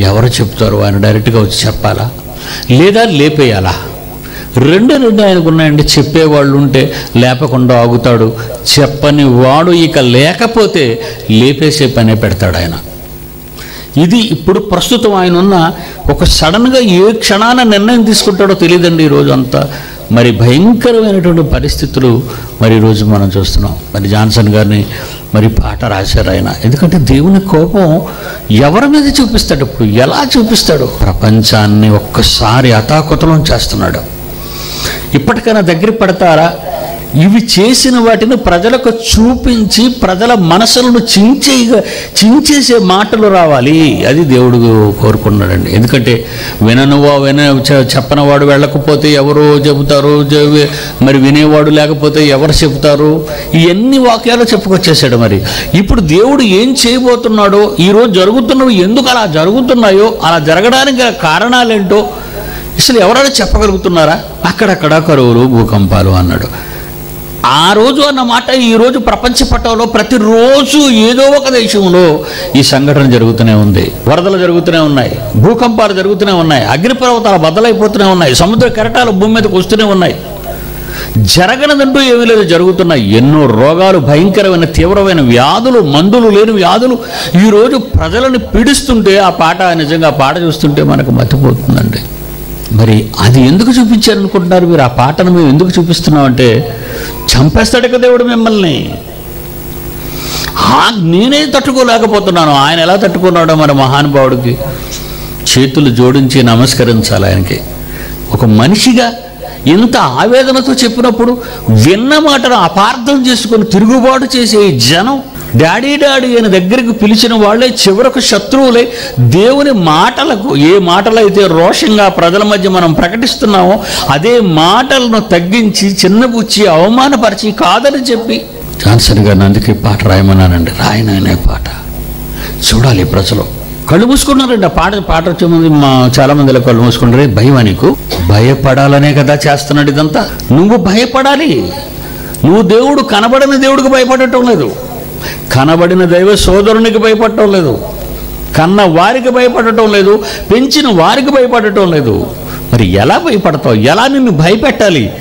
ఎవరు చెప్తారు ఆయన డైరెక్ట్గా వచ్చి చెప్పాలా? లేదా లేపేయాలా? రెండు రెండు ఆయనకు ఉన్నాయండి. చెప్పేవాళ్ళు ఉంటే లేపకుండా ఆగుతాడు. చెప్పని వాడు ఇక లేకపోతే లేపేసే పనే పెడతాడు ఆయన. ఇది ఇప్పుడు ప్రస్తుతం ఆయన ఉన్న ఒక సడన్గా ఏ క్షణాన నిర్ణయం తీసుకుంటాడో తెలియదండి ఈరోజు అంతా. మరి భయంకరమైనటువంటి పరిస్థితులు మరి ఈరోజు మనం చూస్తున్నాం. మరి జాన్సన్ గారిని మరి పాట రాశారు ఆయన. ఎందుకంటే దేవుని కోపం ఎవరి మీద చూపిస్తాడు? ఇప్పుడు ఎలా చూపిస్తాడు? ప్రపంచాన్ని ఒక్కసారి అతాకుతలం చేస్తున్నాడు. ఇప్పటికైనా దగ్గర పడతారా? ఇవి చేసిన వాటిని ప్రజలకు చూపించి ప్రజల మనసులను చించే చించేసే మాటలు రావాలి. అది దేవుడు కోరుకున్నాడండి. ఎందుకంటే విననువా విన చెప్పనవాడు వెళ్ళకపోతే ఎవరు చెబుతారు? మరి వినేవాడు లేకపోతే ఎవరు చెబుతారు? ఇవన్నీ వాక్యాలు చెప్పుకొచ్చేసాడు మరి. ఇప్పుడు దేవుడు ఏం చేయబోతున్నాడో ఈరోజు జరుగుతున్నవి ఎందుకు అలా జరుగుతున్నాయో అలా జరగడానికి కారణాలేంటో అసలు ఎవరైనా చెప్పగలుగుతున్నారా? అక్కడక్కడ కరువులు భూకంపాలు అన్నాడు. ఆ రోజు అన్నమాట ఈరోజు ఈ రోజు ప్రపంచ పటంలో ప్రతిరోజు ఏదో ఒక దేశంలో ఈ సంఘటన జరుగుతూనే ఉంది. వరదలు జరుగుతూనే ఉన్నాయి. భూకంపాలు జరుగుతూనే ఉన్నాయి. అగ్నిపర్వతాలు బదలైపోతూనే ఉన్నాయి. సముద్ర కెరటాలు భూమి మీదకి వస్తూనే ఉన్నాయి. జరగనదంటూ ఏమీ లేదు. జరుగుతున్నాయి ఎన్నో రోగాలు భయంకరమైన తీవ్రమైన వ్యాధులు మందులు లేని వ్యాధులు ఈరోజు ప్రజలను పీడిస్తుంటే ఆ పాట నిజంగా పాట చూస్తుంటే మనకు మతిపోతుందండి. మరి అది ఎందుకు చూపించారనుకుంటున్నారు మీరు? ఆ పాటను మేము ఎందుకు చూపిస్తున్నామంటే చంపేస్తాడు కదా దేవుడు మిమ్మల్ని. నేనే తట్టుకోలేకపోతున్నాను. ఆయన ఎలా తట్టుకున్నాడో మరి మహానుభావుడికి చేతులు జోడించి నమస్కరించాలి ఆయనకి. ఒక మనిషిగా ఇంత ఆవేదనతో చెప్పినప్పుడు విన్న మాటను అపార్థం చేసుకొని తిరుగుబాటు చేసే జనం డాడీ డాడీ అని దగ్గరికి పిలిచిన వాళ్ళే చివరకు శత్రువులే దేవుని మాటలకు ఏ మాటలైతే రోషంగా ప్రజల మధ్య మనం ప్రకటిస్తున్నామో అదే మాటలను తగ్గించి చిన్నబుచ్చి అవమానపరిచి కాదని చెప్పి జాన్సన్ గారిని అందుకే పాట రాయమన్నానండి. రాయననే పాట. చూడాలి ప్రజలు. కళ్ళు మూసుకున్నారండి. ఆ పాట పాట వచ్చే ముందు మా చాలా మందిలో కళ్ళు మూసుకుంటారు భయం నీకు? భయపడాలనే కదా చేస్తున్నాడు ఇదంతా. నువ్వు భయపడాలి. నువ్వు దేవుడు కనబడని దేవుడికి భయపడటం లేదు. కనబడిన దైవ సోదరునికి భయపడటం లేదు. కన్న వారికి భయపడటం లేదు. పెంచిన వారికి భయపడటం లేదు. మరి ఎలా భయపడతావు? ఎలా నిన్ను భయపెట్టాలి?